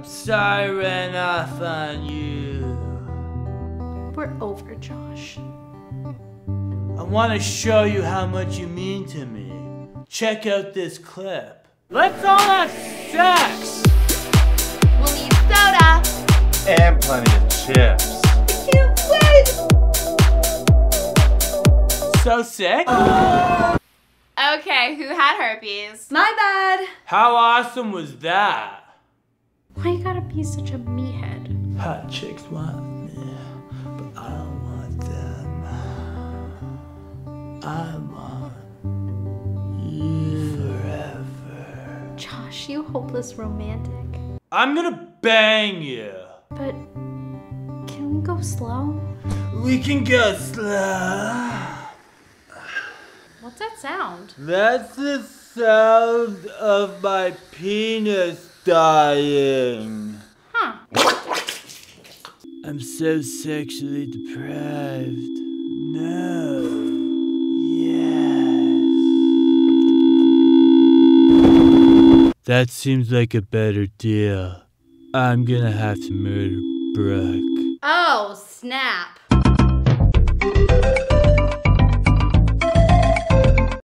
I'm sorry I ran off on you. We're over, Josh. I want to show you how much you mean to me. Check out this clip. Let's all have sex! We'll need soda. And plenty of chips. I Can't wait. So sick? Okay, who had herpes? My bad. How awesome was that? Why you gotta be such a meathead? Hot chicks want me, but I don't want them. I want you forever. Josh, you hopeless romantic. I'm gonna bang you. But can we go slow? We can go slow. What's that sound? That's the sound of my penis dying. Huh. I'm so sexually deprived. No. Yes. That seems like a better deal. I'm gonna have to murder Brooke. Oh, snap.